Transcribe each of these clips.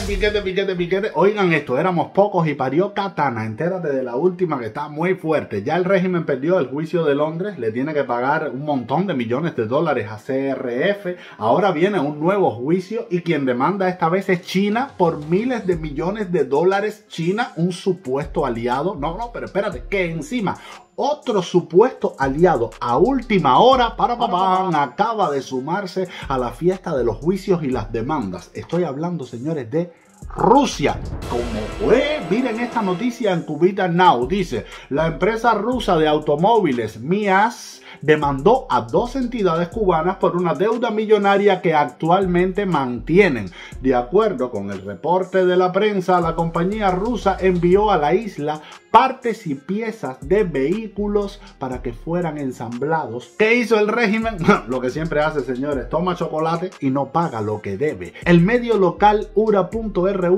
Piquete, piquete, piquete. Oigan esto, éramos pocos y parió Katana. Entérate de la última que está muy fuerte. Ya el régimen perdió el juicio de Londres, le tiene que pagar un montón de millones de dólares a CRF. Ahora viene un nuevo juicio y quien demanda esta vez es China por miles de millones de dólares. China, un supuesto aliado. No, no, pero espérate, que encima otro supuesto aliado a última hora para papá acaba de sumarse a la fiesta de los juicios y las demandas. Estoy hablando, señores, de Rusia. Como fue, miren esta noticia en Cubita Now. Dice, la empresa rusa de automóviles MIAS demandó a dos entidades cubanas por una deuda millonaria que actualmente mantienen. De acuerdo con el reporte de la prensa, la compañía rusa envió a la isla partes y piezas de vehículos para que fueran ensamblados. ¿Qué hizo el régimen? lo que siempre hace, señores, toma chocolate y no paga lo que debe. El medio local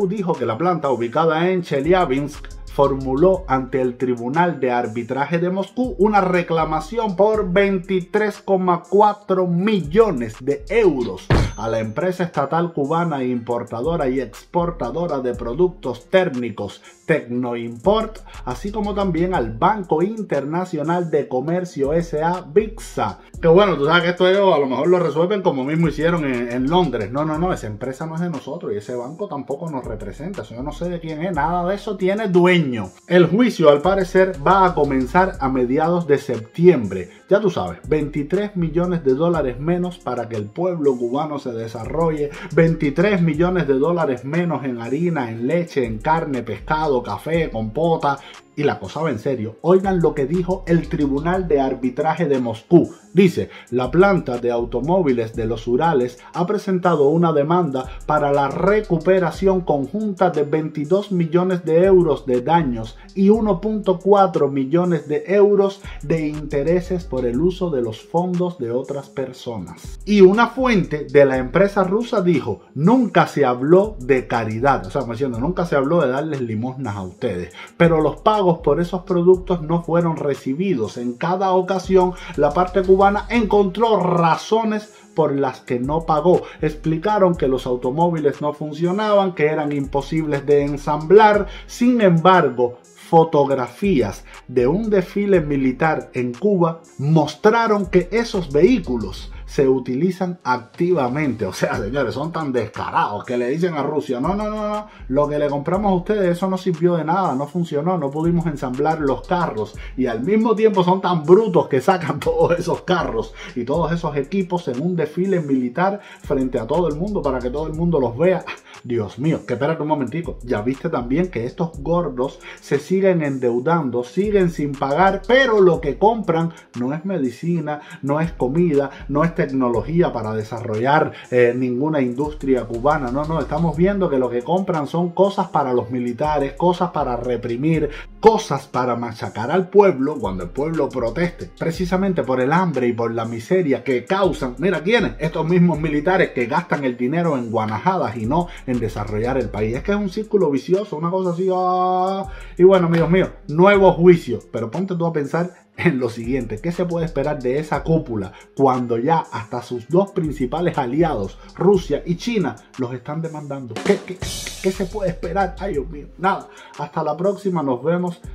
Dijo que la planta ubicada en Chelyabinsk formuló ante el Tribunal de Arbitraje de Moscú una reclamación por 23,4 millones de euros a la empresa estatal cubana importadora y exportadora de productos térmicos Tecnoimport, así como también al Banco Internacional de Comercio SA, BIXA. Que bueno, tú sabes que esto ellos a lo mejor lo resuelven como mismo hicieron en, Londres. No, no, no, esa empresa no es de nosotros y ese banco tampoco nos representa. Yo no sé de quién es, nada de eso tiene dueño. El juicio al parecer va a comenzar a mediados de septiembre. Ya tú sabes, 23 millones de dólares menos para que el pueblo cubano se desarrolle, 23 millones de dólares menos en harina, en leche, en carne, pescado, café, compota y la cosa va en serio. Oigan lo que dijo el Tribunal de Arbitraje de Moscú. Dice, la planta de automóviles de los Urales ha presentado una demanda para la recuperación conjunta de 22 millones de euros de daños y 1.4 millones de euros de intereses por el uso de los fondos de otras personas. Y una fuente de la empresa rusa dijo, nunca se habló de caridad, o sea, diciendo, nunca se habló de darles limosnas a ustedes, pero los pagos por esos productos no fueron recibidos. En cada ocasión, la parte cubana encontró razones por las que no pagó. Explicaron que los automóviles no funcionaban, que eran imposibles de ensamblar. Sin embargo, fotografías de un desfile militar en Cuba mostraron que esos vehículos se utilizan activamente. O sea, señores, son tan descarados que le dicen a Rusia, no, no, no, no, lo que le compramos a ustedes, eso no sirvió de nada, no funcionó, no pudimos ensamblar los carros. Y al mismo tiempo son tan brutos que sacan todos esos carros y todos esos equipos en un desfile militar frente a todo el mundo para que todo el mundo los vea. Dios mío, que espérate un momentico. Ya viste también que estos gordos se siguen endeudando, siguen sin pagar, pero lo que compran no es medicina, no es comida, no es tecnología para desarrollar eh, ninguna industria cubana. No, no, estamos viendo que lo que compran son cosas para los militares, cosas para reprimir, cosas para machacar al pueblo cuando el pueblo proteste, precisamente por el hambre y por la miseria que causan. Mira, ¿quiénes? Estos mismos militares que gastan el dinero en guanajadas y no en desarrollar el país. Es que es un círculo vicioso, una cosa así. Ah. Y bueno, amigos míos, nuevo juicio. Pero ponte tú a pensar en lo siguiente, ¿qué se puede esperar de esa cúpula cuando ya hasta sus dos principales aliados, Rusia y China, los están demandando? ¿Qué, qué, qué se puede esperar? Ay, Dios mío, nada. Hasta la próxima, nos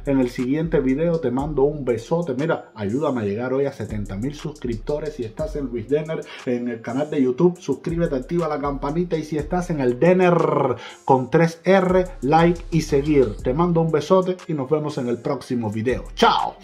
en el siguiente video. Te mando un besote. Mira, ayúdame a llegar hoy a 70 mil suscriptores. Si estás en Luis Denner, en el canal de YouTube, suscríbete, activa la campanita. Y si estás en el Denner con 3R, like y seguir. Te mando un besote y nos vemos en el próximo video. ¡Chao!